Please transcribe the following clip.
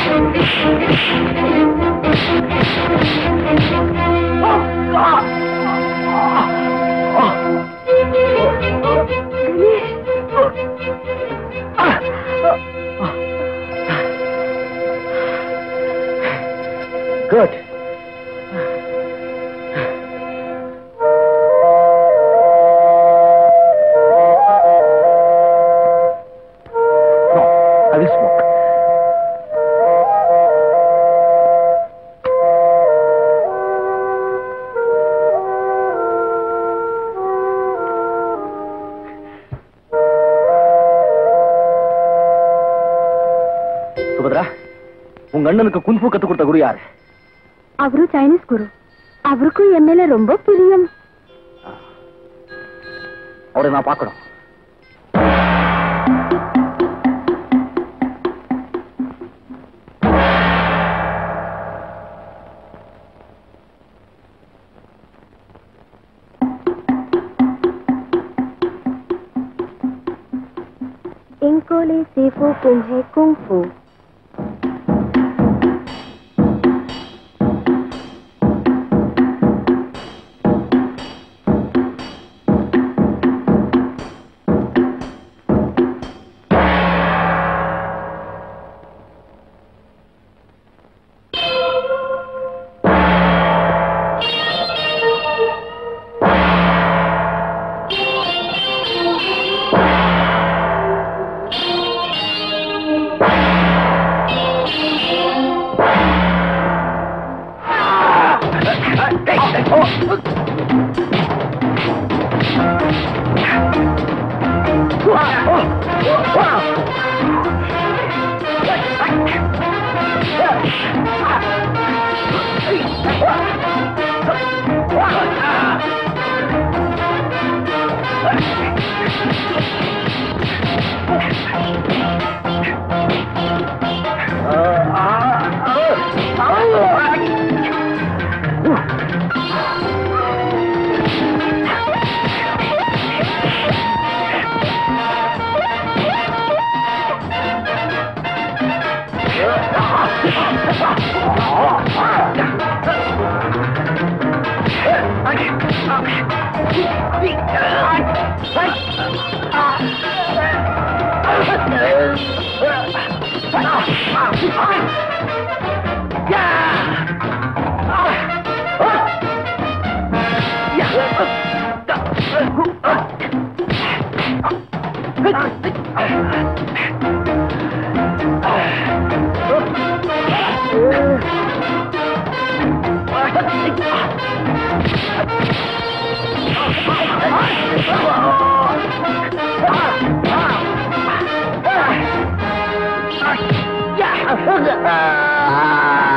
Oh, Good. Subhadra உங்க அண்ணனுக்கு kung fu கத்து கொடுத்த குரு யாரு? அவரு சைனீஸ் குரு. அவருக்கும் என்ன ரொம்ப பிரியம். அவரை நான் பார்க்கணும். इंकोले सेफो कुंभ है Ah! Ah!